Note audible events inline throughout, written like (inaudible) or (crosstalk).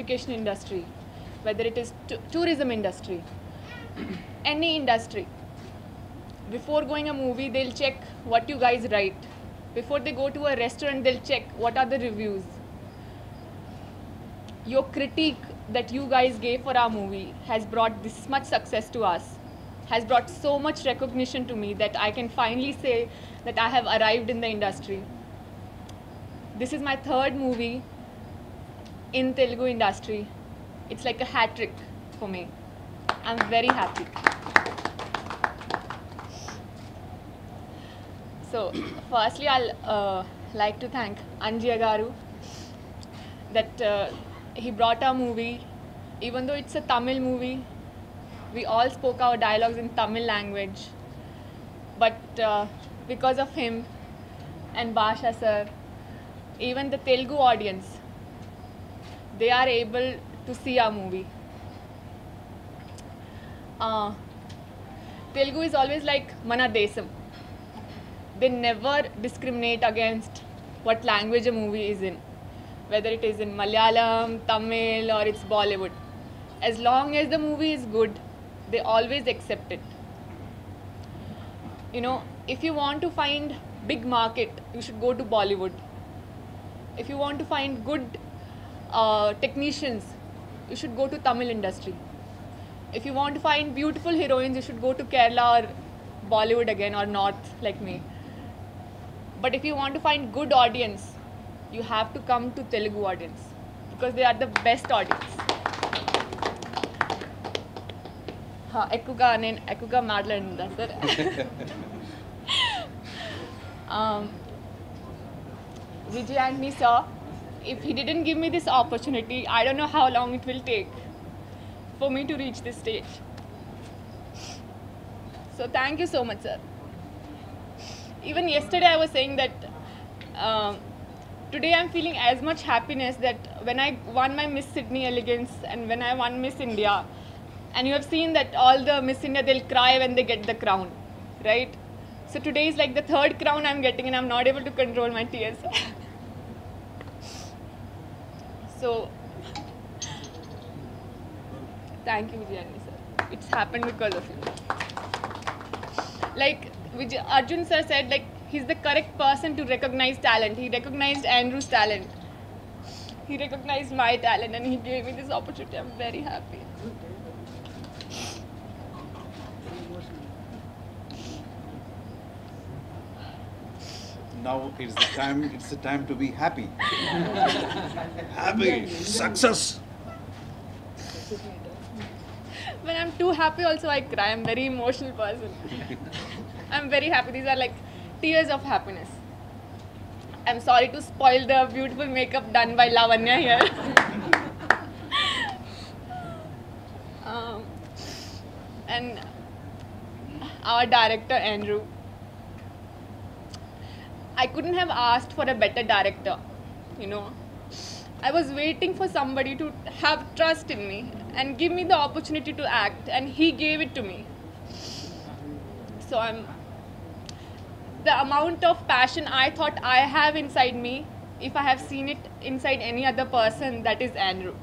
education industry, whether it is tourism industry, any industry. Before going a movie, they'll check what you guys write. Before they go to a restaurant, they'll check what are the reviews. Your critique that you guys gave for our movie has brought this much success to us, has brought so much recognition to me that I can finally say that I have arrived in the industry. This is my third movie in Telugu industry. It's like a hat trick for me. I'm very happy. So, firstly, I'll uh, like to thank Anjia Garu that uh, he brought our movie, even though it's a Tamil movie. We all spoke our dialogues in Tamil language, but uh, because of him and Basha sir, even the Telugu audience, they are able to see our movie. Uh, Telugu is always like mana desam. They never discriminate against what language a movie is in, whether it is in Malayalam, Tamil, or it's Bollywood. As long as the movie is good, they always accept it. You know, if you want to find big market, you should go to Bollywood. If you want to find good uh, technicians, you should go to Tamil industry. If you want to find beautiful heroines, you should go to Kerala or Bollywood again or North like me. But if you want to find good audience, you have to come to Telugu audience because they are the best audience. ఎక్కువగా నేను ఎక్కువగా మాట్లాడింది Vijay Antony saw if he didn't give me this opportunity, I don't know how long it will take for me to reach this stage. So thank you so much, sir. Even yesterday I was saying that um, today I'm feeling as much happiness that when I won my Miss Sydney Elegance and when I won Miss India, and you have seen that all the Miss India they'll cry when they get the crown, right? So today is like the third crown I'm getting, and I'm not able to control my tears. (laughs) so thank you, Vijay Antony sir. It's happened because of you. Like Vijay, Arjun sir said, like he's the correct person to recognize talent. He recognized Andrew's talent. He recognized my talent, and he gave me this opportunity. I'm very happy. Now it's the time. It's the time to be happy. (laughs) happy success. when I'm too happy, also I cry. I'm very emotional person. (laughs) I'm very happy. These are like tears of happiness. I'm sorry to spoil the beautiful makeup done by Lavanya here. (laughs) um, and our director Andrew. I couldn't have asked for a better director, you know. I was waiting for somebody to have trust in me and give me the opportunity to act, and he gave it to me. So I'm the amount of passion I thought I have inside me, if I have seen it inside any other person, that is Andrew.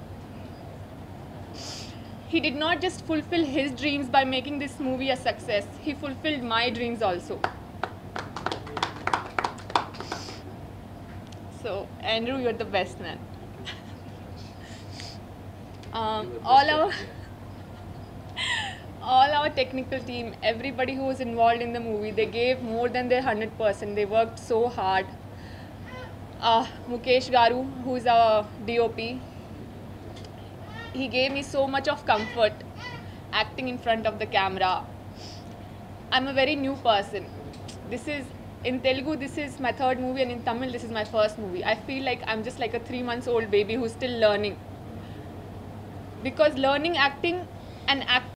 He did not just fulfill his dreams by making this movie a success, he fulfilled my dreams also. So, Andrew, you're the best man. (laughs) um, all our all our technical team, everybody who was involved in the movie, they gave more than their hundred percent. They worked so hard. Uh, Mukesh Garu, who is our DOP, he gave me so much of comfort acting in front of the camera. I'm a very new person. This is in Telugu. This is my third movie, and in Tamil, this is my first movie. I feel like I'm just like a three months old baby who's still learning. Because learning acting and act